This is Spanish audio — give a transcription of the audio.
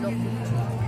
mundo.